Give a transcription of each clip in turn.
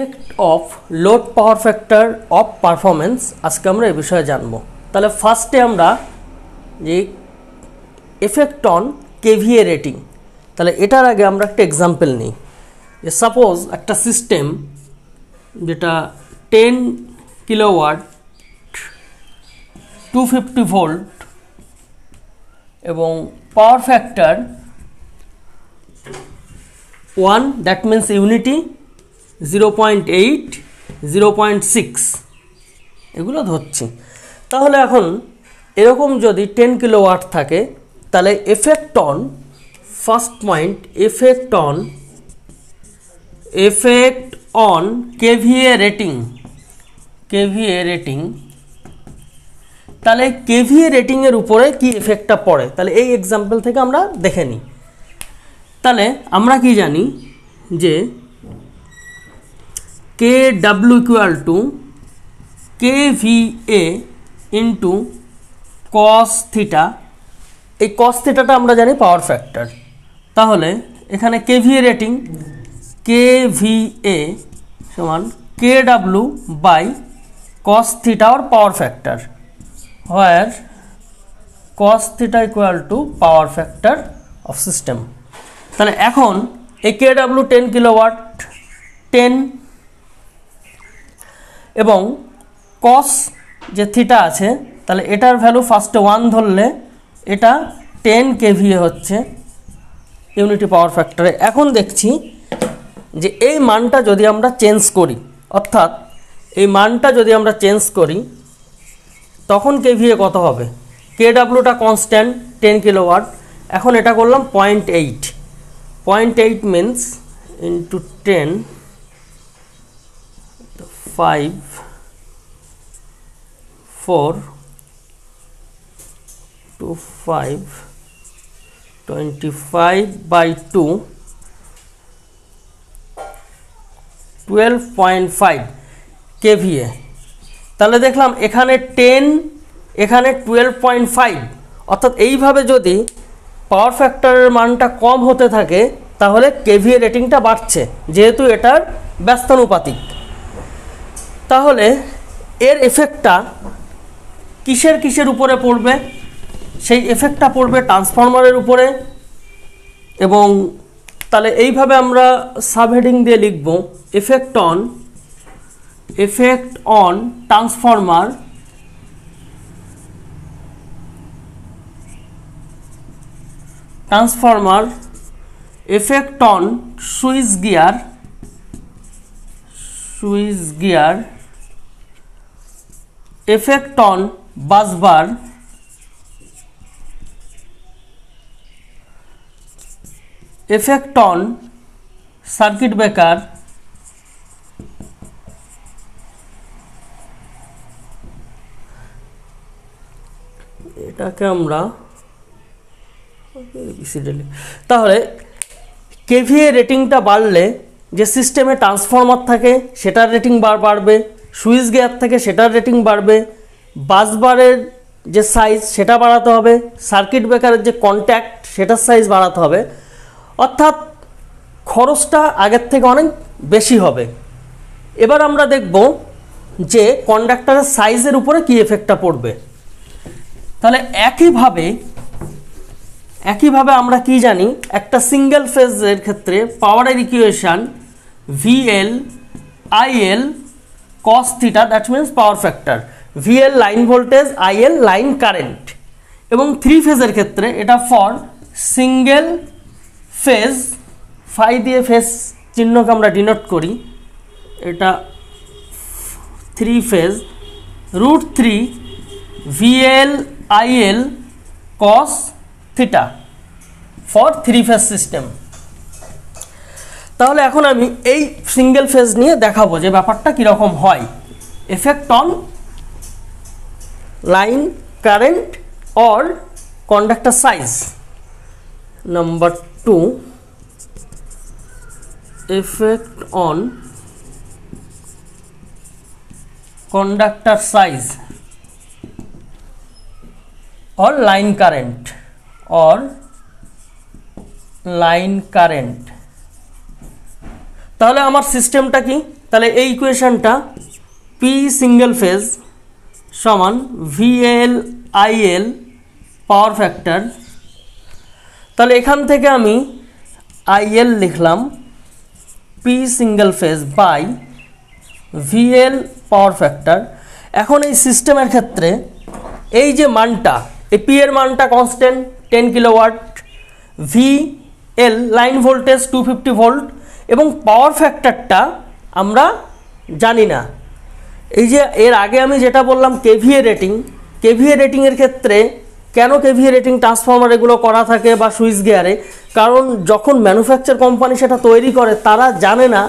Effect of load power factor of performance আজকে আমরা এ বিষয়ে জানব। তাহলে ফার্স্টে আমরা যে এফেক্ট অন কেভিএ রেটিং তাহলে এটার আগে আমরা একটা এক্সাম্পল নিই। যে সাপোজ একটা সিস্টেম যেটা ten kilowatt two fifty volt এবং power factor one that means unity zero point eight, zero point six. এগুলো ধরছি। তাহলে এখন এরকম যদি টেন কিলো ওয়াট থাকে, তাহলে effect on first point effect on effect on KVA rating KVA rating তাহলে কেভিএ রেটিংয়ের উপরে কি এফেক্টটা পড়ে? তাহলে এই এক্সাম্পল থেকে আমরা দেখে নিই। তাহলে আমরা কি জানি যে K W equal to K V A into cos theta এই কস থিটাটা আমরা জানি পাওয়ার ফ্যাক্টর তাহলে এখানে K V A rating K V A সমান K W by cos theta or power factor where cos theta equal to power factor of system তাহলে এখন এই K W ten kilowatt ten এবং cos যে theta আছে, তাহলে এটার value ফার্স্টে ওয়ান ধরলে এটা টেন কেভিএ হচ্ছে ইউনিটি পাওয়ার ফ্যাক্টরে এখন দেখছি যে এই মানটা যদি আমরা চেঞ্জ করি, অর্থাৎ এই মানটা যদি আমরা চেঞ্জ করি, তখন কেভিএ কত হবে? কে ডাব্লুটা কনস্ট্যান্ট টেন কিলোওয়াট এখন এটা করলাম point eight point eight means into ten five four two five twenty five by two twelve point five KVA তাহলে দেখলাম এখানে টেন এখানে টুয়েলভ পয়েন্ট ফাইভ অর্থাৎ এইভাবে যদি পাওয়ার ফ্যাক্টরের মানটা কম হতে থাকে, তাহলে কেভিএ রেটিংটা বাড়ছে, যেহেতু এটার ব্যস্তানুপাতিক। তাহলে এর এফেক্টটা কিসের কিসের উপরে পড়বে? সেই এফেক্টটা পড়বে ট্রান্সফরমারের উপরে এবং তাহলে এইভাবে আমরা সাবহেডিং দিয়ে লিখব effect on effect on transformer transformer effect on switchgear switchgear on bus bar effect on circuit breaker এটাকে আমরা তাহলে কেভিএ রেটিংটা বাড়লে যে সিস্টেমে ট্রান্সফরমার থাকে, সেটার রেটিং বাড়বে। সুইচ গিয়ার থেকে সেটার রেটিং বাড়বে বাসবারের যে সাইজ সেটা বাড়াতে হবে সার্কিট ব্রেকারের যে কন্ট্যাক্ট সেটার সাইজ বাড়াতে হবে। অর্থাৎ খরচটা আগের থেকে অনেক বেশি হবে। এবার আমরা দেখব যে কন্ডাক্টারের সাইজের উপরে কী এফেক্টটা পড়বে। তাহলে একইভাবে একইভাবে আমরা কি জানি, একটা সিঙ্গেল ফেজের ক্ষেত্রে পাওয়ারের equation VL IL cos theta, that means power factor. VL line voltage IL line current এবং থ্রি ফেজের ক্ষেত্রে এটা ফর সিঙ্গেল ফেজ ফাই দিয়ে ফেজ চিহ্নকে আমরা ডিনোট করি। এটা three phase root three VL IL cos theta for three phase system তাহলে এখন আমি এই সিঙ্গেল ফেজ নিয়ে দেখাবো যে ব্যাপারটা কীরকম হয়। Effect on line current or conductor size number two effect on conductor size or line current or line current তাহলে আমার সিস্টেমটা কি? তাহলে এই ইকুয়েশনটা পি সিঙ্গেল ফেজ সমান ভিএল আইএল পাওয়ার ফ্যাক্টর তাহলে এখান থেকে আমি আইএল লিখলাম P single phase by VL power factor এখন এই সিস্টেমের ক্ষেত্রে এই যে মানটা, এই পি এর মানটা constant ten kilowatt V L line voltage two fifty volt এবং পাওয়ার ফ্যাক্টরটা আমরা জানি না। এই যে এর আগে আমি যেটা বললাম কেভিএ রেটিং কেভিএ রেটিংয়ের ক্ষেত্রে কেন কেভিএ রেটিং ট্রান্সফর্মার এগুলো করা থাকে বা সুইচ গিয়ারে কারণ যখন ম্যানুফ্যাকচার কোম্পানি সেটা তৈরি করে, তারা জানে না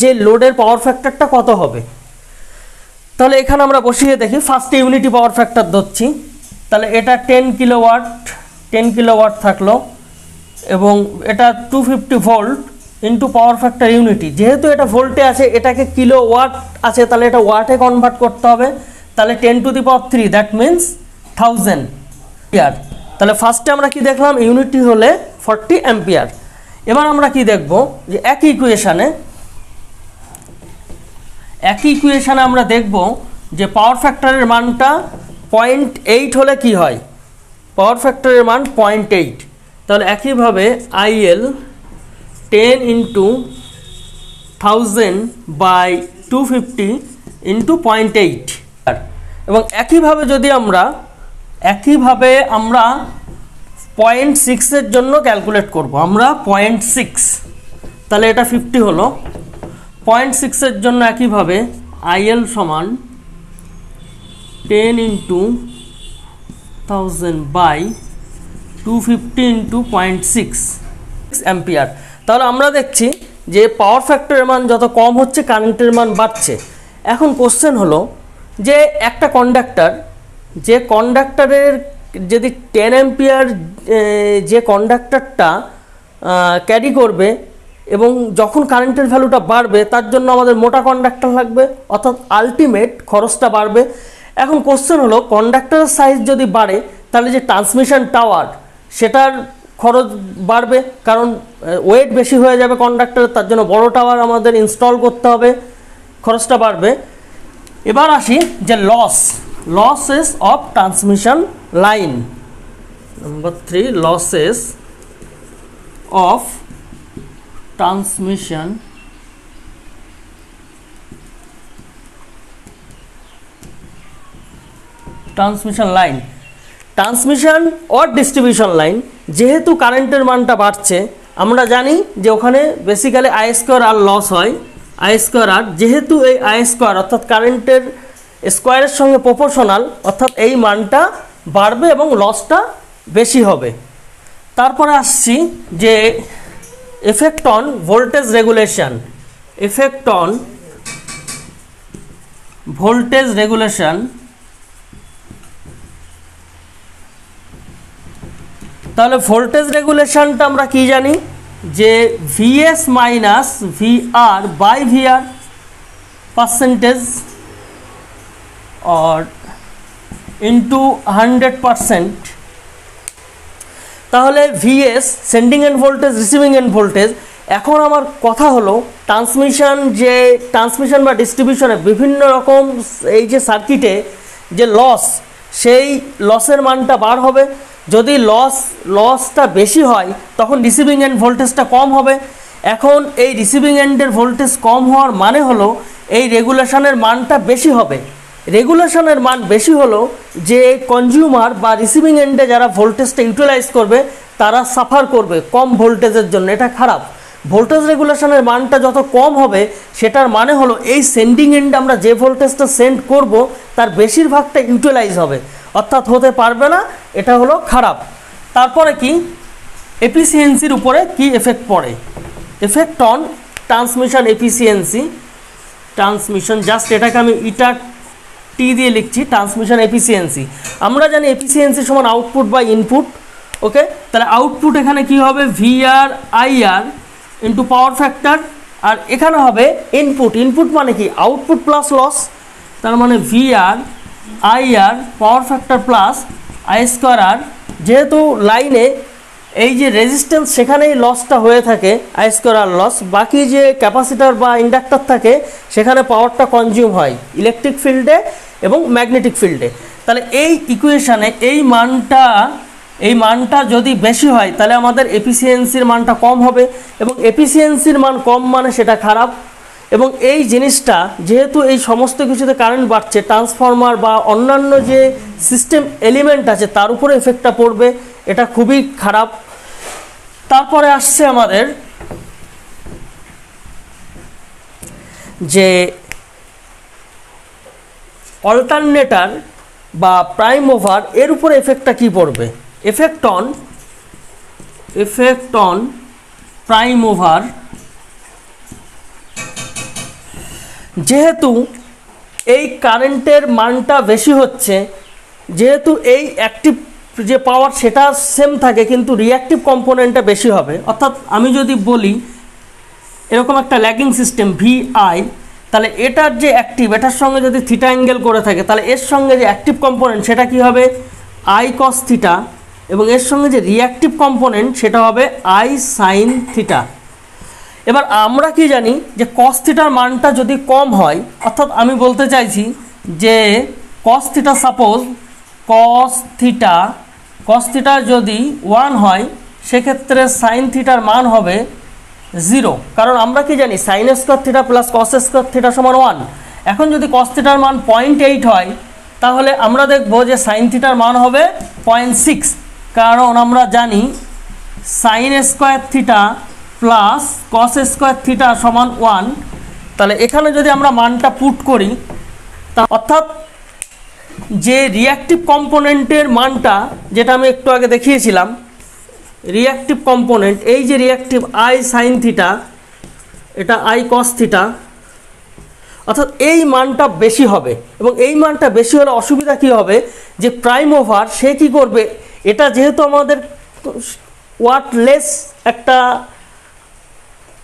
যে লোডের পাওয়ার ফ্যাক্টরটা কত হবে। তাহলে এখানে আমরা বসিয়ে দেখি ফার্স্ট ইউনিটি পাওয়ার ফ্যাক্টর ধরছি। তাহলে এটা টেন কিলোওয়াট টেন কিলোওয়াট থাকল এবং এটা two fifty volt into power factor unity যেহেতু এটা ভোল্টে আছে, এটাকে কিলো ওয়াট আছে, তাহলে এটা ওয়াটে কনভার্ট করতে হবে। তাহলে ten to the power three that means thousand ampere তাহলে ফার্স্টে আমরা কি দেখলাম? ইউনিটি হলে ফর্টি অ্যাম্পিয়ার এবার আমরা কি দেখব? যে একই ইকুয়েশানে একই ইকুয়েশানে আমরা দেখব যে পাওয়ার ফ্যাক্টরের মানটা পয়েন্ট এইট হলে কি হয়? পাওয়ার ফ্যাক্টরের মান পয়েন্ট এইট তাহলে একইভাবে IL ten into thousand by two fifty into point eight এবং একইভাবে যদি আমরা, একইভাবে আমরা পয়েন্ট সিক্সের জন্য ক্যালকুলেট করব। আমরা পয়েন্ট সিক্স তাহলে এটা ফিফটি হলো। পয়েন্ট সিক্সের জন্য একইভাবে আইএল সমান ten into thousand by two fifty into point six ampere তাহলে আমরা দেখছি যে পাওয়ার ফ্যাক্টরের মান যত কম হচ্ছে কারেন্টের মান বাড়ছে। এখন কোশ্চেন হলো যে একটা কন্ডাক্টর যে কন্ডাক্টরের যদি টেন অ্যাম্পিয়ার যে কন্ডাক্টরটা ক্যারি করবে এবং যখন কারেন্টের ভ্যালুটা বাড়বে, তার জন্য আমাদের মোটা কন্ডাক্টর লাগবে, অর্থাৎ আলটিমেট খরচটা বাড়বে। এখন কোশ্চেন হলো কন্ডাক্টরের সাইজ যদি বাড়ে, তাহলে যে ট্রান্সমিশন টাওয়ার সেটার খরচ বাড়বে, কারণ ওয়েট বেশি হয়ে যাবে কন্ডাক্টরের তার জন্য বড় টাওয়ার আমাদের ইনস্টল করতে হবে, খরচটা বাড়বে। এবার আসি যে loss losses of transmission line number three losses of transmission transmission line transmission or distribution line যেহেতু কারেন্টের মানটা বাড়ছে, আমরা জানি যে ওখানে basically I square R loss হয়। আই স্কোয়ার আর যেহেতু এই আই স্কোয়ার অর্থাৎ কারেন্টের স্কোয়ারের সঙ্গে প্রপোর্শনাল অর্থাৎ এই মানটা বাড়বে এবং লসটা বেশি হবে। তারপরে আসছি যে effect on voltage regulation effect on voltage regulation তাহলে ভোল্টেজ রেগুলেশনটা আমরা কি জানি? যে VS minus VR by VR percentage or into 100% তাহলে VS sending end voltage receiving end voltage এখন আমার কথা হলো ট্রান্সমিশন যে ট্রান্সমিশন বা ডিস্ট্রিবিউশনে বিভিন্ন রকম এই যে সার্কিটে যে লস সেই লসের মানটা বার হবে। যদি লস লসটা বেশি হয়, তখন রিসিভিং এন্ড ভোল্টেজটা কম হবে। এখন এই রিসিভিং এন্ডের ভোল্টেজ কম হওয়ার মানে হলো, এই রেগুলেশনের মানটা বেশি হবে। রেগুলেশনের মান বেশি হলো যে কনজিউমার বা রিসিভিং এন্ডে যারা ভোল্টেজটা ইউটিলাইজ করবে, তারা সাফার করবে কম ভোল্টেজের জন্য, এটা খারাপ। ভোল্টেজ রেগুলেশনের মানটা যত কম হবে, সেটার মানে হলো এই সেন্ডিং এন্ডে আমরা যে ভোল্টেজটা সেন্ড করব, তার বেশিরভাগটা ইউটিলাইজ হবে। অর্থাৎ হতে পারবে না এটা হলো খারাপ। তারপরে কি? এফিসিয়েন্সির উপরে কি এফেক্ট পড়ে? Effect on transmission efficiency transmission just এটাকে আমি ইটা টি দিয়ে লিখছি ট্রান্সমিশন এফিসিয়েন্সি আমরা জানি এফিসিয়েন্সি সমান আউটপুট বা ইনপুট ওকে তাহলে আউটপুট এখানে কি হবে? VR IR into power factor আর এখানে হবে ইনপুট ইনপুট মানে কি? আউটপুট প্লাস লস তার মানে VR IR power factor plus I square R, যেহেতু লাইনে এই যে রেজিস্ট্যান্স সেখানেই লসটা হয়ে থাকে আই স্কোয়ার আর লস বাকি যে ক্যাপাসিটার বা ইন্ডাক্টর থাকে, সেখানে পাওয়ারটা কনজিউম হয় ইলেকট্রিক ফিল্ডে এবং ম্যাগনেটিক ফিল্ডে তাহলে এই ইকুয়েশানে এই মানটা এই মানটা যদি বেশি হয়, তাহলে আমাদের এফিসিয়েন্সির মানটা কম হবে এবং এফিসিয়েন্সির মান কম মানে সেটা খারাপ। এবং এই জিনিসটা যেহেতু এই সমস্ত কিছুতে কারেন্ট বাড়ছে ট্রান্সফর্মার বা অন্যান্য যে সিস্টেম এলিমেন্ট আছে, তার উপরে এফেক্টটা পড়বে, এটা খুবই খারাপ। তারপরে আসছে আমাদের যে অল্টারনেটার বা প্রাইম ওভার এর উপরে এফেক্টটা কি পড়বে? Effect on effect on prime mover যেহেতু এই কারেন্টের মানটা বেশি হচ্ছে, যেহেতু এই অ্যাক্টিভ যে পাওয়ার সেটা সেম থাকে, কিন্তু রিঅ্যাক্টিভ কম্পোনেন্টটা বেশি হবে। অর্থাৎ আমি যদি বলি, এরকম একটা ল্যাগিং সিস্টেম ভিআই তাহলে এটার যে অ্যাক্টিভ এটার সঙ্গে যদি থিটা অ্যাঙ্গেল করে থাকে, তাহলে এর সঙ্গে যে অ্যাক্টিভ কম্পোনেন্ট সেটা কি হবে? আই কস থিটা এবং এর সঙ্গে যে রিঅ্যাক্টিভ কম্পোনেন্ট সেটা হবে আই সাইন থিটা এবার আমরা কি জানি যে কস থিটার মানটা যদি কম হয়, অর্থাৎ আমি বলতে চাইছি যে cos theta suppose cos theta cos theta যদি ওয়ান হয়, সেক্ষেত্রে সাইন থিটার মান হবে জিরো কারণ আমরা কি জানি sine square theta plus cos square theta সমান ওয়ান এখন যদি কস থিটার মান পয়েন্ট এইট হয়, তাহলে আমরা দেখব যে সাইন থিটার মান হবে পয়েন্ট সিক্স কারণ আমরা জানি sine square theta plus cos square theta সমান ওয়ান তাহলে এখানে যদি আমরা মানটা পুট করি, তা অর্থাৎ যে রিয়াক্টিভ কম্পোনেন্টের মানটা, যেটা আমি একটু আগে দেখিয়েছিলাম রিয়াক্টিভ কম্পোনেন্ট এই যে রিয়াক্টিভ আই সাইন থিটা এটা আই কস থিটা অর্থাৎ এই মানটা বেশি হবে। এবং এই মানটা বেশি হলে অসুবিধা কি হবে? যে প্রাইম ওভার সে কি করবে? এটা যেহেতু আমাদের ওয়াটলেস একটা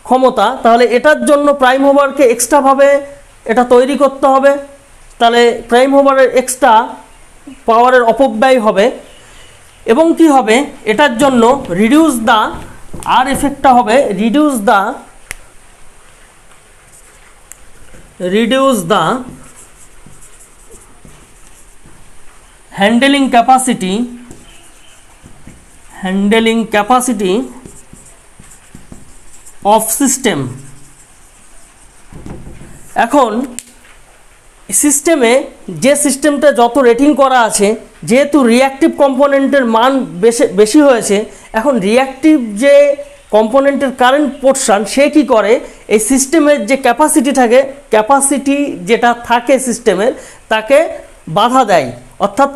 ক্ষমতা, তাহলে এটার জন্য প্রাইম ওভারকে এক্সট্রাভাবে এটা তৈরি করতে হবে। তাহলে প্রাইম ওভারের এক্সট্রা পাওয়ারের অপব্যয় হবে। এবং কি হবে? এটার জন্য রিডিউস দ্য আর এফেক্টটা হবে। Reduce the reduce the handling capacity handling capacity of system. এখন, সিস্টেমে যে সিস্টেমটা যত রেটিং করা আছে, যেহেতু রিয়াক্টিভ কম্পোনেন্টের মান বেশি বেশি হয়েছে, এখন রিয়াক্টিভ যে কম্পোনেন্টের কারেন্ট পোর্শন সে কি করে? এই সিস্টেমের যে ক্যাপাসিটি থাকে ক্যাপাসিটি যেটা থাকে সিস্টেমের, তাকে বাধা দেয়। অর্থাৎ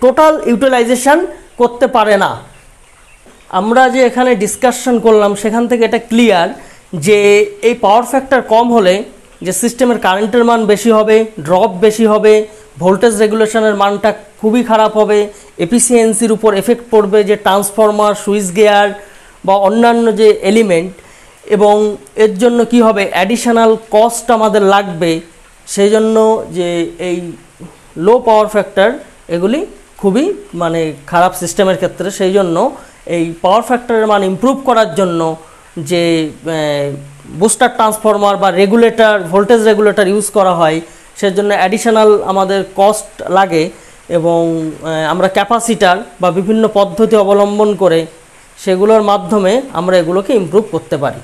টোটাল ইউটিলাইজেশন করতে পারে না। আমরা যে এখানে ডিসকাশন করলাম, সেখান থেকে এটা ক্লিয়ার যে এই পাওয়ার ফ্যাক্টর কম হলে যে সিস্টেমের কারেন্টের মান বেশি হবে ড্রপ বেশি হবে ভোল্টেজ রেগুলেশনের মানটা খুবই খারাপ হবে এফিসিয়েন্সির উপর এফেক্ট পড়বে যে ট্রান্সফর্মার সুইচ গিয়ার বা অন্যান্য যে এলিমেন্ট এবং এর জন্য কি হবে অ্যাডিশনাল কস্ট আমাদের লাগবে। সেই জন্য যে এই লো পাওয়ার ফ্যাক্টর এগুলি খুবই মানে খারাপ সিস্টেমের ক্ষেত্রে সেই জন্য এই পাওয়ার ফ্যাক্টরের মান ইম্প্রুভ করার জন্য যে বুস্টার ট্রান্সফরমার বা রেগুলেটর ভোল্টেজ রেগুলেটর ইউজ করা হয়, সেজন্য অ্যাডিশনাল আমাদের কস্ট লাগে এবং আমরা ক্যাপাসিটার বা বিভিন্ন পদ্ধতি অবলম্বন করে সেগুলোর মাধ্যমে আমরা এগুলোকে ইম্প্রুভ করতে পারি।